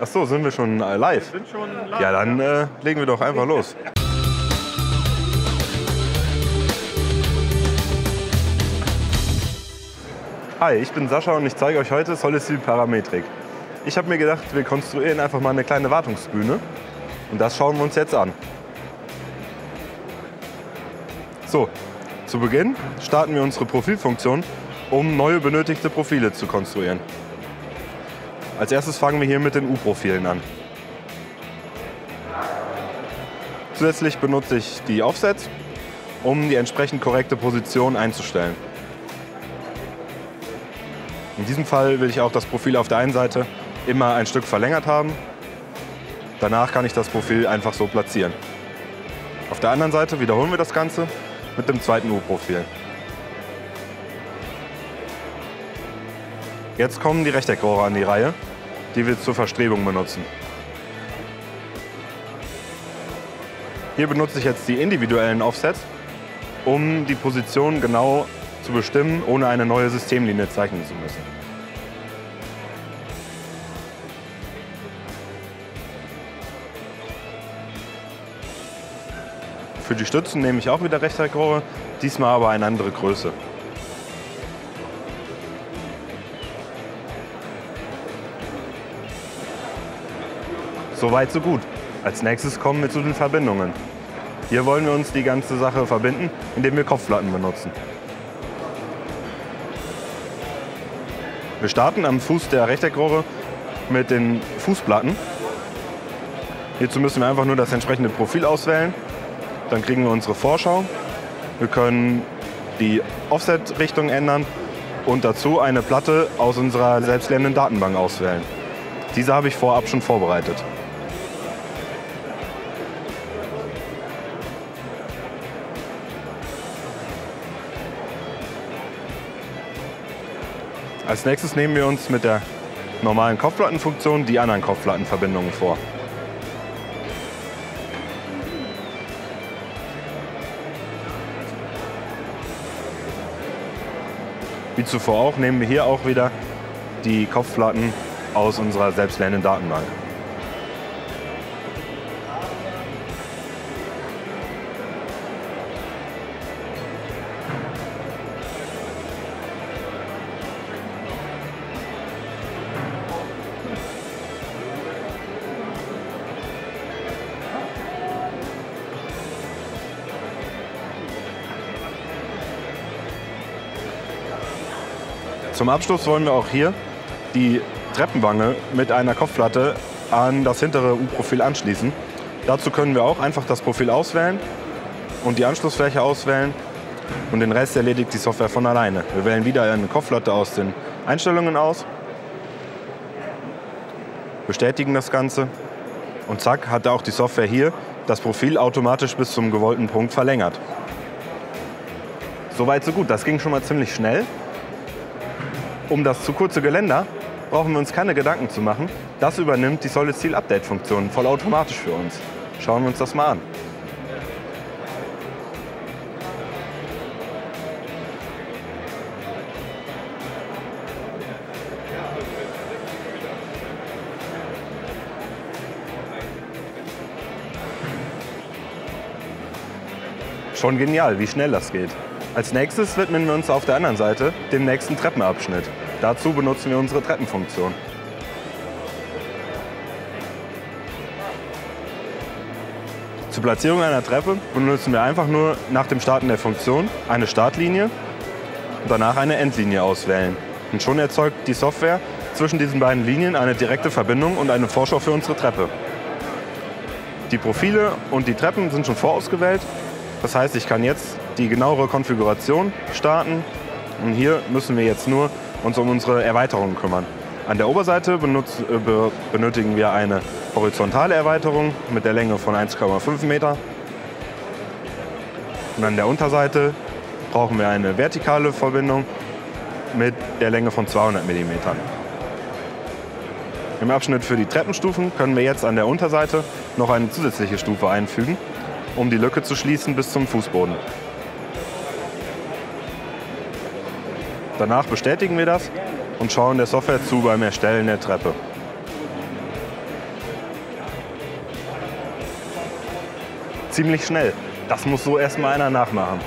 Ach so, sind wir schon äh, live? Sind schon live. Ja, dann äh, legen wir doch einfach los. Hi, ich bin Sascha und ich zeige euch heute Solid Parametrik. Ich habe mir gedacht, wir konstruieren einfach mal eine kleine Wartungsbühne und das schauen wir uns jetzt an. So, zu Beginn starten wir unsere Profilfunktion, um neue benötigte Profile zu konstruieren. Als erstes fangen wir hier mit den U-Profilen an. Zusätzlich benutze ich die Offsets, um die entsprechend korrekte Position einzustellen. In diesem Fall will ich auch das Profil auf der einen Seite immer ein Stück verlängert haben. Danach kann ich das Profil einfach so platzieren. Auf der anderen Seite wiederholen wir das Ganze mit dem zweiten U-Profil. Jetzt kommen die Rechteckrohre an die Reihe, die wir zur Verstrebung benutzen. Hier benutze ich jetzt die individuellen Offsets, um die Position genau zu bestimmen, ohne eine neue Systemlinie zeichnen zu müssen. Für die Stützen nehme ich auch wieder Rechteckrohre, diesmal aber eine andere Größe. Soweit so gut. Als nächstes kommen wir zu den Verbindungen. Hier wollen wir uns die ganze Sache verbinden, indem wir Kopfplatten benutzen. Wir starten am Fuß der Rechteckrohre mit den Fußplatten. Hierzu müssen wir einfach nur das entsprechende Profil auswählen. Dann kriegen wir unsere Vorschau. Wir können die Offset-Richtung ändern und dazu eine Platte aus unserer selbstlernenden Datenbank auswählen. Diese habe ich vorab schon vorbereitet. Als nächstes nehmen wir uns mit der normalen Kopfplattenfunktion die anderen Kopfplattenverbindungen vor. Wie zuvor auch nehmen wir hier auch wieder die Kopfplatten aus unserer selbstlernenden Datenbank. Zum Abschluss wollen wir auch hier die Treppenwange mit einer Kopfplatte an das hintere U-Profil anschließen. Dazu können wir auch einfach das Profil auswählen und die Anschlussfläche auswählen und den Rest erledigt die Software von alleine. Wir wählen wieder eine Kopfplatte aus den Einstellungen aus, bestätigen das Ganze und zack hat auch die Software hier das Profil automatisch bis zum gewollten Punkt verlängert. Soweit so gut, das ging schon mal ziemlich schnell. Um das zu kurze Geländer brauchen wir uns keine Gedanken zu machen. Das übernimmt die Solid Steel Update Funktion vollautomatisch für uns. Schauen wir uns das mal an. Schon genial, wie schnell das geht. Als nächstes widmen wir uns auf der anderen Seite dem nächsten Treppenabschnitt. Dazu benutzen wir unsere Treppenfunktion. Zur Platzierung einer Treppe benutzen wir einfach nur nach dem Starten der Funktion eine Startlinie und danach eine Endlinie auswählen. Und schon erzeugt die Software zwischen diesen beiden Linien eine direkte Verbindung und eine Vorschau für unsere Treppe. Die Profile und die Treppen sind schon vorausgewählt. Das heißt, ich kann jetzt die genauere Konfiguration starten. Und hier müssen wir jetzt nur uns um unsere Erweiterungen kümmern. An der Oberseite benutz, äh, be, benötigen wir eine horizontale Erweiterung mit der Länge von 1,5 Meter. Und an der Unterseite brauchen wir eine vertikale Verbindung mit der Länge von 200 mm. Im Abschnitt für die Treppenstufen können wir jetzt an der Unterseite noch eine zusätzliche Stufe einfügen, um die Lücke zu schließen bis zum Fußboden. Danach bestätigen wir das und schauen der Software zu beim Erstellen der Treppe. Ziemlich schnell. Das muss so erstmal einer nachmachen.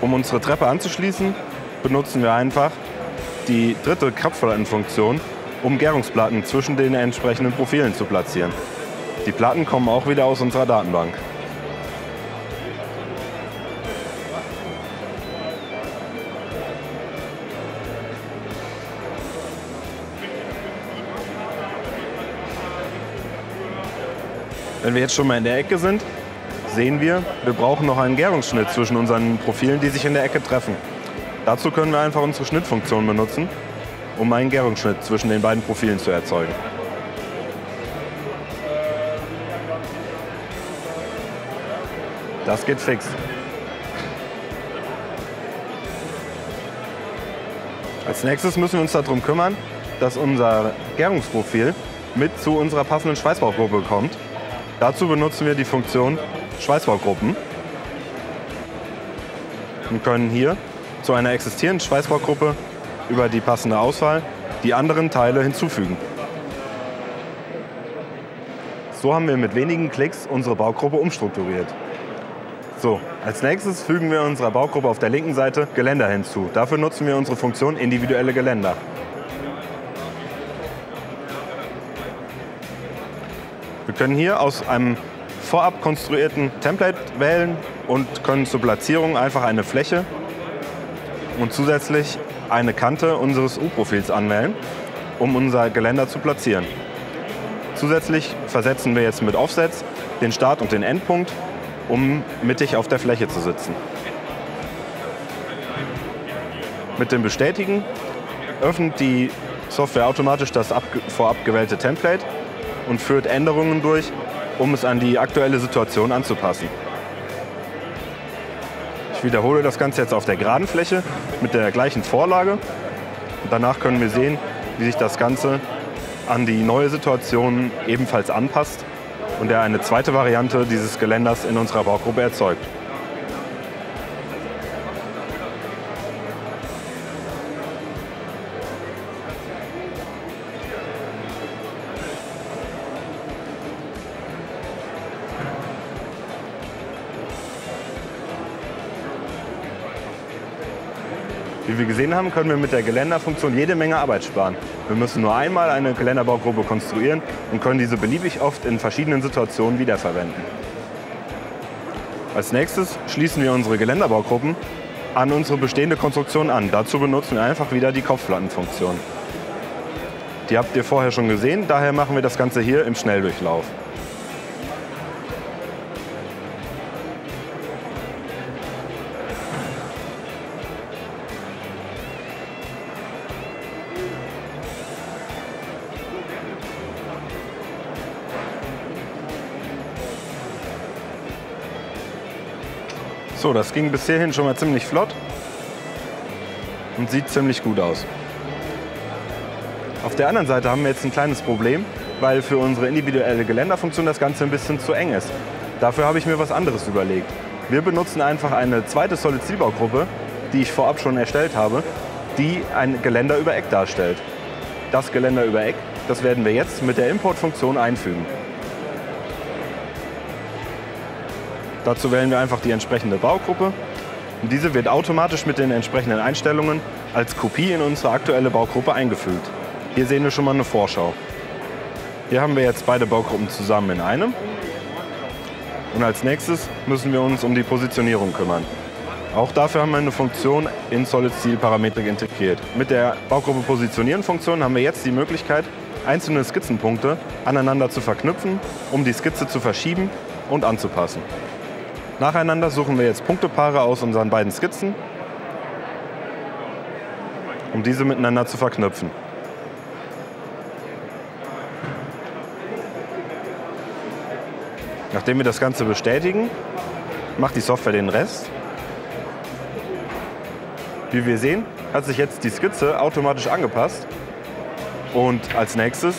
Um unsere Treppe anzuschließen, benutzen wir einfach die dritte Krapfallenfunktion, um Gärungsplatten zwischen den entsprechenden Profilen zu platzieren. Die Platten kommen auch wieder aus unserer Datenbank. Wenn wir jetzt schon mal in der Ecke sind, sehen wir, wir brauchen noch einen Gärungsschnitt zwischen unseren Profilen, die sich in der Ecke treffen. Dazu können wir einfach unsere Schnittfunktion benutzen, um einen Gärungsschnitt zwischen den beiden Profilen zu erzeugen. Das geht fix. Als nächstes müssen wir uns darum kümmern, dass unser Gärungsprofil mit zu unserer passenden Schweißbaugruppe kommt. Dazu benutzen wir die Funktion Schweißbaugruppen und können hier zu einer existierenden Schweißbaugruppe über die passende Auswahl die anderen Teile hinzufügen. So haben wir mit wenigen Klicks unsere Baugruppe umstrukturiert. So, als nächstes fügen wir unserer Baugruppe auf der linken Seite Geländer hinzu. Dafür nutzen wir unsere Funktion individuelle Geländer. Können hier aus einem vorab konstruierten Template wählen und können zur Platzierung einfach eine Fläche und zusätzlich eine Kante unseres U-Profils anwählen, um unser Geländer zu platzieren. Zusätzlich versetzen wir jetzt mit Offsets den Start- und den Endpunkt, um mittig auf der Fläche zu sitzen. Mit dem Bestätigen öffnet die Software automatisch das vorab gewählte Template und führt Änderungen durch, um es an die aktuelle Situation anzupassen. Ich wiederhole das Ganze jetzt auf der geraden Fläche mit der gleichen Vorlage. Danach können wir sehen, wie sich das Ganze an die neue Situation ebenfalls anpasst und er eine zweite Variante dieses Geländers in unserer Baugruppe erzeugt. Wie wir gesehen haben, können wir mit der Geländerfunktion jede Menge Arbeit sparen. Wir müssen nur einmal eine Geländerbaugruppe konstruieren und können diese beliebig oft in verschiedenen Situationen wiederverwenden. Als nächstes schließen wir unsere Geländerbaugruppen an unsere bestehende Konstruktion an. Dazu benutzen wir einfach wieder die Kopfplattenfunktion. Die habt ihr vorher schon gesehen, daher machen wir das Ganze hier im Schnelldurchlauf. So, das ging bis hierhin schon mal ziemlich flott und sieht ziemlich gut aus. Auf der anderen Seite haben wir jetzt ein kleines Problem, weil für unsere individuelle Geländerfunktion das Ganze ein bisschen zu eng ist. Dafür habe ich mir was anderes überlegt. Wir benutzen einfach eine zweite Solid Steel Baugruppe, die ich vorab schon erstellt habe, die ein Geländer über Eck darstellt. Das Geländer über Eck, das werden wir jetzt mit der Importfunktion einfügen. Dazu wählen wir einfach die entsprechende Baugruppe. Und diese wird automatisch mit den entsprechenden Einstellungen als Kopie in unsere aktuelle Baugruppe eingefügt. Hier sehen wir schon mal eine Vorschau. Hier haben wir jetzt beide Baugruppen zusammen in einem. Und als nächstes müssen wir uns um die Positionierung kümmern. Auch dafür haben wir eine Funktion in Solid Steel Parametrik integriert. Mit der Baugruppe Positionieren Funktion haben wir jetzt die Möglichkeit, einzelne Skizzenpunkte aneinander zu verknüpfen, um die Skizze zu verschieben und anzupassen. Nacheinander suchen wir jetzt Punktepaare aus unseren beiden Skizzen, um diese miteinander zu verknüpfen. Nachdem wir das Ganze bestätigen, macht die Software den Rest. Wie wir sehen, hat sich jetzt die Skizze automatisch angepasst. Und als nächstes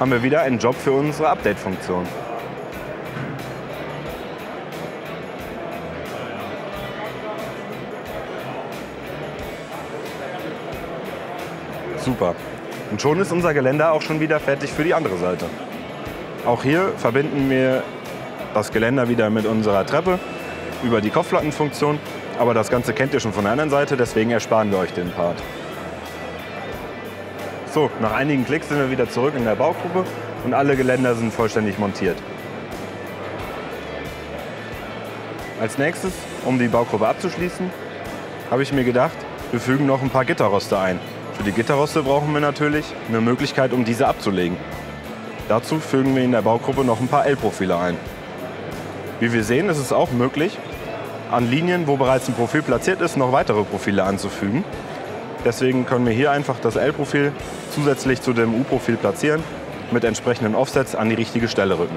haben wir wieder einen Job für unsere Update-Funktion. Super. Und schon ist unser Geländer auch schon wieder fertig für die andere Seite. Auch hier verbinden wir das Geländer wieder mit unserer Treppe über die Kopfplattenfunktion. Aber das Ganze kennt ihr schon von der anderen Seite, deswegen ersparen wir euch den Part. So, nach einigen Klicks sind wir wieder zurück in der Baugruppe und alle Geländer sind vollständig montiert. Als nächstes, um die Baugruppe abzuschließen, habe ich mir gedacht, wir fügen noch ein paar Gitterroste ein. Für die Gitterroste brauchen wir natürlich eine Möglichkeit, um diese abzulegen. Dazu fügen wir in der Baugruppe noch ein paar L-Profile ein. Wie wir sehen, ist es auch möglich, an Linien, wo bereits ein Profil platziert ist, noch weitere Profile anzufügen. Deswegen können wir hier einfach das L-Profil zusätzlich zu dem U-Profil platzieren, mit entsprechenden Offsets an die richtige Stelle rücken.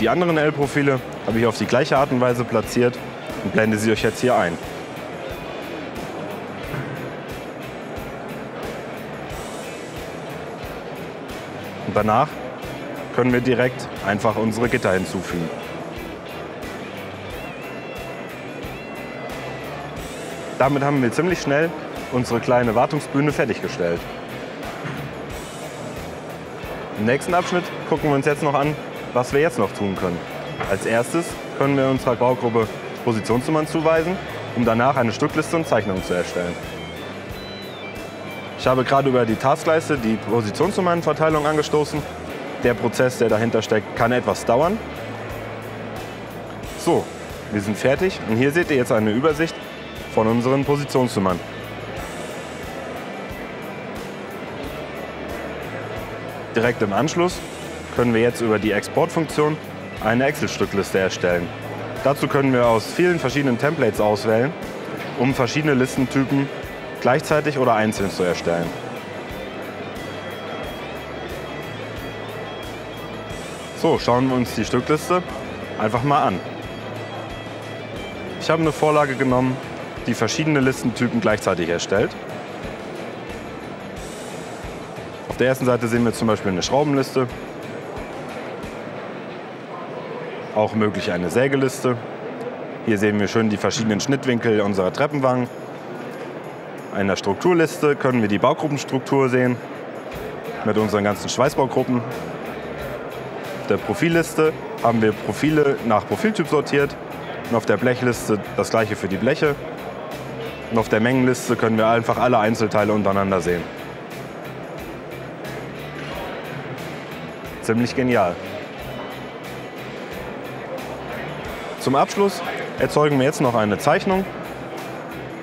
Die anderen L-Profile habe ich auf die gleiche Art und Weise platziert und blende sie euch jetzt hier ein. Und danach können wir direkt einfach unsere Gitter hinzufügen. Damit haben wir ziemlich schnell unsere kleine Wartungsbühne fertiggestellt. Im nächsten Abschnitt gucken wir uns jetzt noch an, was wir jetzt noch tun können. Als erstes können wir unserer Baugruppe Positionsnummern zuweisen, um danach eine Stückliste und Zeichnungen zu erstellen. Ich habe gerade über die Taskleiste die Positionsnummernverteilung angestoßen. Der Prozess, der dahinter steckt, kann etwas dauern. So, wir sind fertig und hier seht ihr jetzt eine Übersicht von unseren Positionsnummern. Direkt im Anschluss können wir jetzt über die Exportfunktion eine Excel-Stückliste erstellen. Dazu können wir aus vielen verschiedenen Templates auswählen, um verschiedene Listentypen gleichzeitig oder einzeln zu erstellen. So, schauen wir uns die Stückliste einfach mal an. Ich habe eine Vorlage genommen, die verschiedene Listentypen gleichzeitig erstellt. Auf der ersten Seite sehen wir zum Beispiel eine Schraubenliste, auch möglich eine Sägeliste. Hier sehen wir schön die verschiedenen Schnittwinkel unserer Treppenwangen. In der Strukturliste können wir die Baugruppenstruktur sehen mit unseren ganzen Schweißbaugruppen. Auf der Profilliste haben wir Profile nach Profiltyp sortiert und auf der Blechliste das gleiche für die Bleche. Und auf der Mengenliste können wir einfach alle Einzelteile untereinander sehen. Ziemlich genial. Zum Abschluss erzeugen wir jetzt noch eine Zeichnung,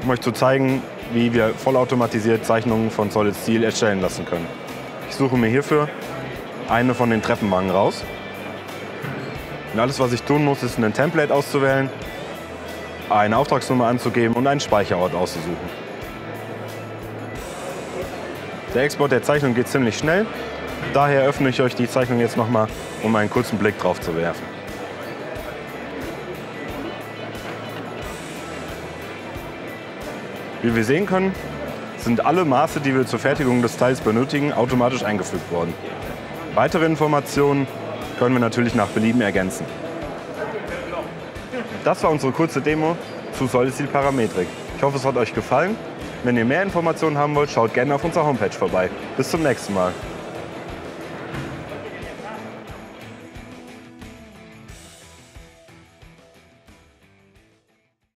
um euch zu zeigen, wie wir vollautomatisiert Zeichnungen von Solid Steel erstellen lassen können. Ich suche mir hierfür eine von den Treppenwangen raus. Und alles, was ich tun muss, ist ein Template auszuwählen, eine Auftragsnummer anzugeben und einen Speicherort auszusuchen. Der Export der Zeichnung geht ziemlich schnell. Daher öffne ich euch die Zeichnung jetzt nochmal, um einen kurzen Blick drauf zu werfen. Wie wir sehen können, sind alle Maße, die wir zur Fertigung des Teils benötigen, automatisch eingefügt worden. Weitere Informationen können wir natürlich nach Belieben ergänzen. Das war unsere kurze Demo zu Solid Parametrik. Ich hoffe, es hat euch gefallen. Wenn ihr mehr Informationen haben wollt, schaut gerne auf unserer Homepage vorbei. Bis zum nächsten Mal.